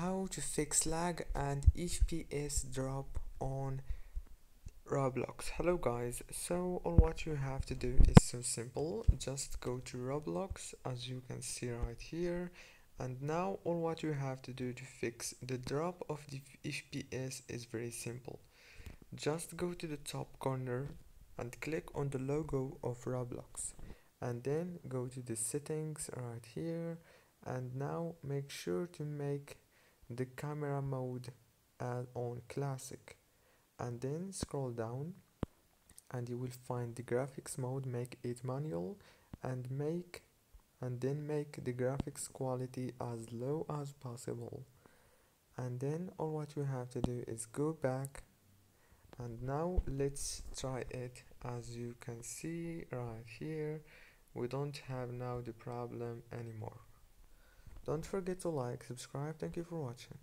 how to fix lag and FPS drop on Roblox. Hello guys, so all what you have to do is so simple. Just go to Roblox as you can see right here and now all what you have to do to fix the drop of the FPS is very simple. Just go to the top corner and click on the logo of Roblox and then go to the settings right here and now make sure to make the camera mode add on classic. And then scroll down and you will find the graphics mode make it manual and make and then make the graphics quality as low as possible. And then all what you have to do is go back and now let's try it. As you can see right here we don't have now the problem anymore don't forget to like subscribe thank you for watching